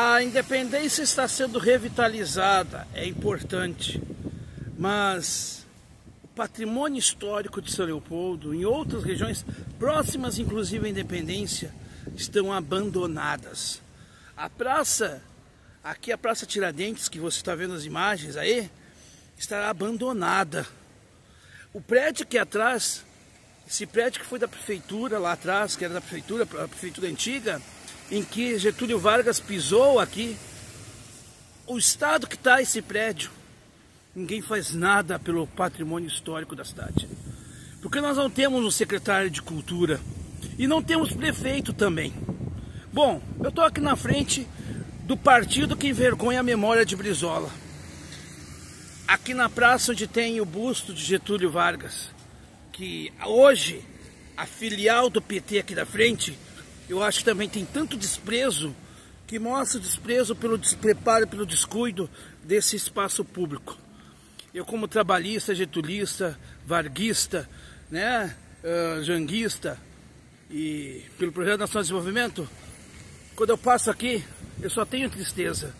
A independência está sendo revitalizada, é importante, mas o patrimônio histórico de São Leopoldo, em outras regiões próximas, inclusive à independência, estão abandonadas. A praça, aqui a Praça Tiradentes, que você está vendo as imagens aí, estará abandonada. O prédio que é atrás, esse prédio que foi da prefeitura lá atrás, que era da prefeitura, a prefeitura antiga, em que Getúlio Vargas pisou aqui, o estado que está esse prédio, ninguém faz nada pelo patrimônio histórico da cidade. Porque nós não temos um secretário de cultura e não temos prefeito também. Bom, eu estou aqui na frente do partido que envergonha a memória de Brizola. Aqui na praça onde tem o busto de Getúlio Vargas, que hoje a filial do PT aqui da frente, eu acho que também tem tanto desprezo que mostra desprezo pelo despreparo, pelo descuido desse espaço público. Eu como trabalhista, getulista, varguista, né, uh, janguista e pelo Projeto Nacional de Desenvolvimento, quando eu passo aqui, eu só tenho tristeza